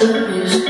to you.